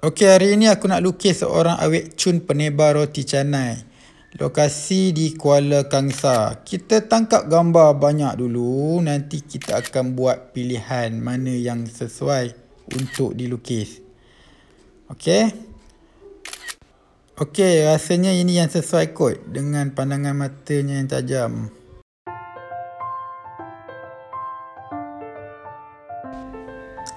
Okey, hari ini aku nak lukis seorang awet cun penebar roti canai. Lokasi di Kuala Kangsa. Kita tangkap gambar banyak dulu. Nanti kita akan buat pilihan mana yang sesuai untuk dilukis. Okey. Okey, rasanya ini yang sesuai kot dengan pandangan matanya yang tajam.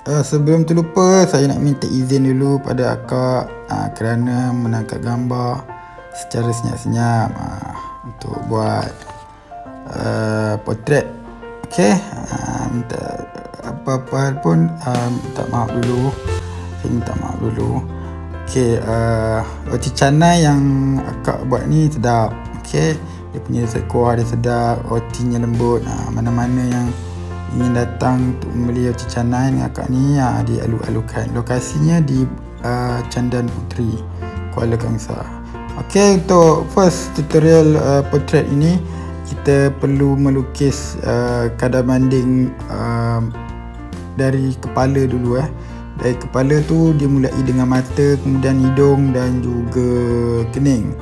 Uh, sebelum terlupa saya nak minta izin dulu pada akak uh, kerana menangkap gambar secara senyap-senyap uh, untuk buat uh, potret. Okey, uh, minta apa-apa hal pun uh, minta maaf dulu. Saya minta maaf dulu. Okey, uh, roti canai yang akak buat ni sedap. Okey, dia punya sekuah dia sedap, rotinya lembut. Uh, mana-mana yang ingin datang untuk membeli roti canai dengan akak ni ha, dialu-alukan lokasinya di uh, Candan Putri Kuala Kangsar. Ok untuk first tutorial uh, portrait ini kita perlu melukis uh, kadar banding uh, dari kepala dulu eh. Dari kepala tu dimulai dengan mata kemudian hidung dan juga kening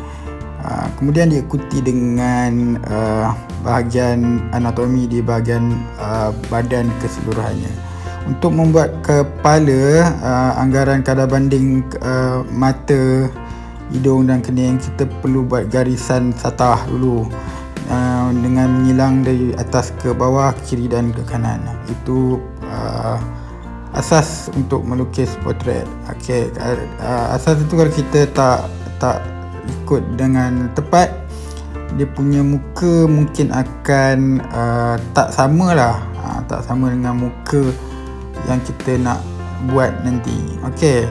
uh, kemudian diikuti dengan uh, bahagian anatomi di bahagian uh, badan keseluruhannya. Untuk membuat kepala, uh, anggaran kadar banding uh, mata, hidung dan kening kita perlu buat garisan satah dulu uh, dengan menyilang dari atas ke bawah, kiri dan ke kanan. Itu uh, asas untuk melukis potret. Okey, uh, asas itu kalau kita tak tak ikut dengan tepat dia punya muka mungkin akan uh, tak sama lah. Uh, tak sama dengan muka yang kita nak buat nanti. Ok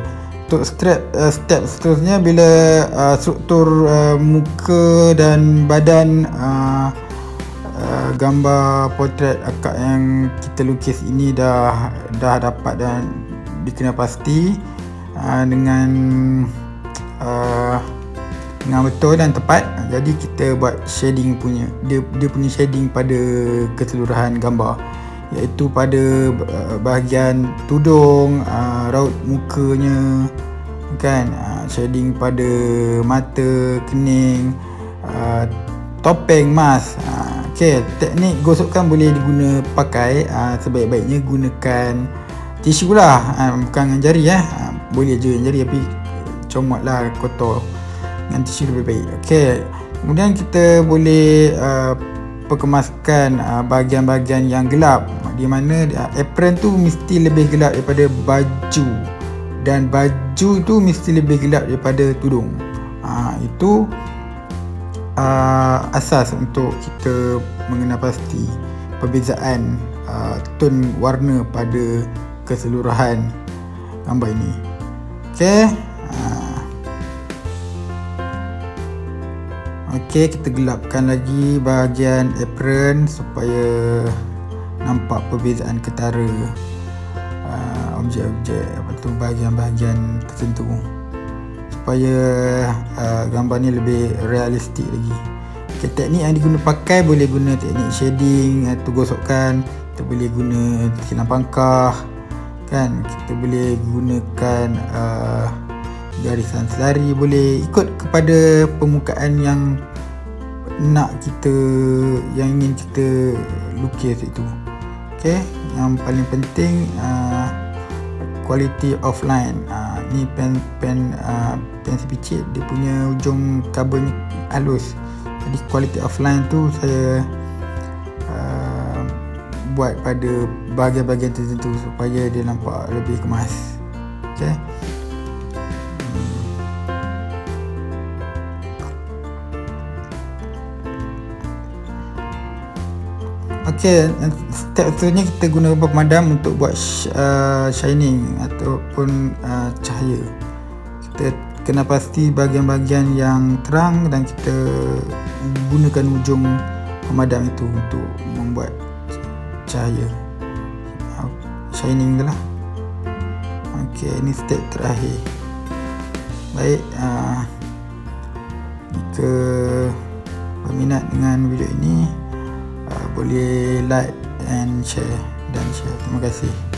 untuk step, uh, step seterusnya bila uh, struktur uh, muka dan badan uh, uh, gambar potret akak yang kita lukis ini dah dah dapat dan dikenal pasti uh, dengan uh, dengan betul dan tepat jadi kita buat shading punya. Dia dia punya shading pada keseluruhan gambar. Iaitu pada uh, bahagian tudung uh, raut mukanya kan? Uh, shading pada mata kening topeng mas okey teknik gosokkan boleh diguna pakai sebaik-baiknya gunakan tisu lah. Bukan dengan jari eh. Boleh je dengan jari tapi comotlah kotor dengan tisu lebih baik. Okey. Kemudian kita boleh uh, perkemaskan uh, bahagian-bahagian yang gelap. Di mana uh, apron tu mesti lebih gelap daripada baju. Dan baju tu mesti lebih gelap daripada tudung. Uh, itu uh, asas untuk kita mengenal pasti perbezaan uh, tone warna pada keseluruhan gambar ini. Okey Okey, kita gelapkan lagi bahagian apron supaya nampak perbezaan ketara uh, objek-objek apa tu bahagian-bahagian tertentu. Supaya uh, gambar ni lebih realistik lagi. Okay, teknik yang diguna pakai boleh guna teknik shading atau gosokkan, kita boleh guna sinar pangkah kan, kita boleh gunakan uh, garisan selari boleh ikut kepada permukaan yang nak kita yang ingin kita lukis itu. Okey yang paling penting uh, quality of line. Uh, ni pen pen uh, pensel picit dia punya ujung kabelnya halus. Jadi quality of line tu saya buat pada bahagian-bahagian tertentu supaya dia nampak lebih kemas. Okey Okey, step seterusnya kita guna pemadam untuk buat uh, shining ataupun uh, cahaya. Kita kena pasti bahagian-bahagian yang terang dan kita gunakan ujung pemadam itu untuk membuat cahaya. Shining itulah. Okey, ini step terakhir. Baik, uh, jika berminat dengan video ini boleh like and share dan share. Terima kasih